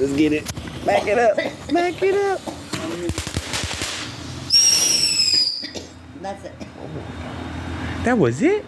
Let's get it. Back it up. Back it up. That's it. That was it?